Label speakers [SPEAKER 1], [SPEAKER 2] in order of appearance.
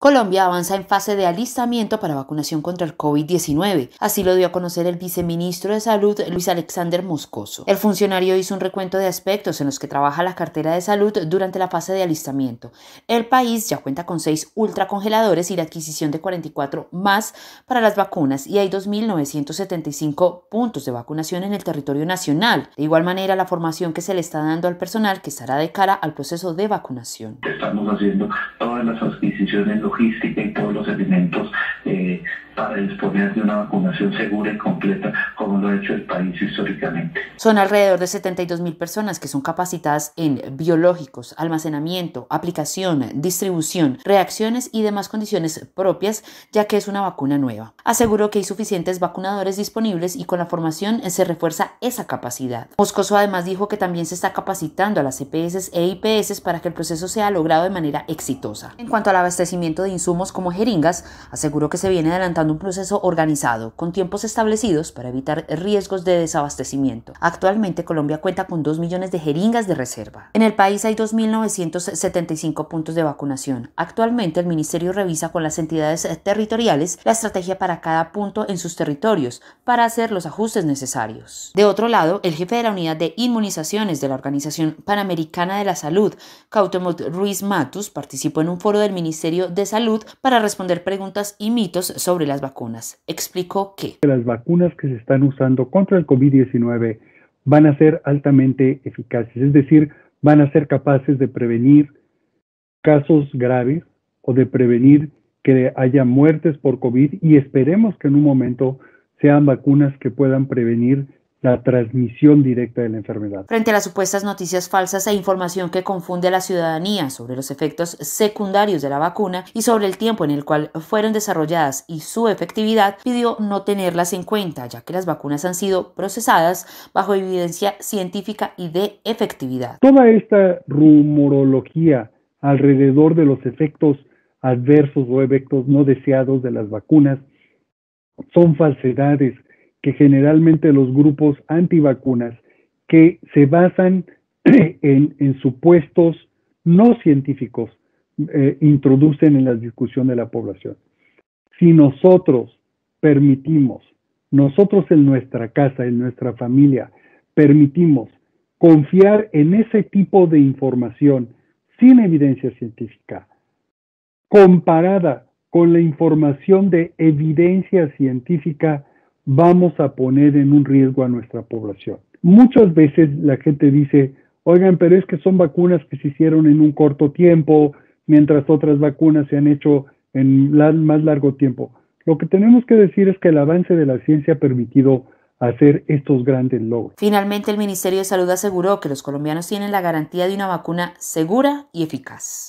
[SPEAKER 1] Colombia avanza en fase de alistamiento para vacunación contra el COVID-19. Así lo dio a conocer el viceministro de Salud, Luis Alexander Moscoso. El funcionario hizo un recuento de aspectos en los que trabaja la cartera de salud durante la fase de alistamiento. El país ya cuenta con seis ultracongeladores y la adquisición de 44 más para las vacunas y hay 2.975 puntos de vacunación en el territorio nacional. De igual manera, la formación que se le está dando al personal que estará de cara al proceso de vacunación.
[SPEAKER 2] Estamos haciendo todas las adquisiciones logística y todos los elementos eh, para disponer de una vacunación segura y completa como hecho el país históricamente.
[SPEAKER 1] Son alrededor de 72 mil personas que son capacitadas en biológicos, almacenamiento, aplicación, distribución, reacciones y demás condiciones propias, ya que es una vacuna nueva. Aseguró que hay suficientes vacunadores disponibles y con la formación se refuerza esa capacidad. Moscoso además dijo que también se está capacitando a las EPS e IPS para que el proceso sea logrado de manera exitosa. En cuanto al abastecimiento de insumos como jeringas, aseguró que se viene adelantando un proceso organizado, con tiempos establecidos para evitar riesgos de desabastecimiento. Actualmente Colombia cuenta con 2 millones de jeringas de reserva. En el país hay 2.975 puntos de vacunación. Actualmente el Ministerio revisa con las entidades territoriales la estrategia para cada punto en sus territorios para hacer los ajustes necesarios. De otro lado, el jefe de la unidad de inmunizaciones de la Organización Panamericana de la Salud, Cautemot Ruiz Matus, participó en un foro del Ministerio de Salud para responder preguntas y mitos sobre las vacunas. Explicó que
[SPEAKER 3] las vacunas que se están usando contra el COVID-19 van a ser altamente eficaces, es decir, van a ser capaces de prevenir casos graves o de prevenir que haya muertes por COVID y esperemos que en un momento sean vacunas que puedan prevenir la transmisión directa de la enfermedad.
[SPEAKER 1] Frente a las supuestas noticias falsas e información que confunde a la ciudadanía sobre los efectos secundarios de la vacuna y sobre el tiempo en el cual fueron desarrolladas y su efectividad, pidió no tenerlas en cuenta, ya que las vacunas han sido procesadas bajo evidencia científica y de efectividad.
[SPEAKER 3] Toda esta rumorología alrededor de los efectos adversos o efectos no deseados de las vacunas son falsedades que generalmente los grupos antivacunas que se basan en, supuestos no científicos eh, introducen en la discusión de la población. Si nosotros permitimos, nosotros en nuestra casa, en nuestra familia, permitimos confiar en ese tipo de información sin evidencia científica, comparada con la información de evidencia científica vamos a poner en un riesgo a nuestra población. Muchas veces la gente dice, oigan, pero es que son vacunas que se hicieron en un corto tiempo, mientras otras vacunas se han hecho en más largo tiempo. Lo que tenemos que decir es que el avance de la ciencia ha permitido hacer estos grandes logros.
[SPEAKER 1] Finalmente, el Ministerio de Salud aseguró que los colombianos tienen la garantía de una vacuna segura y eficaz.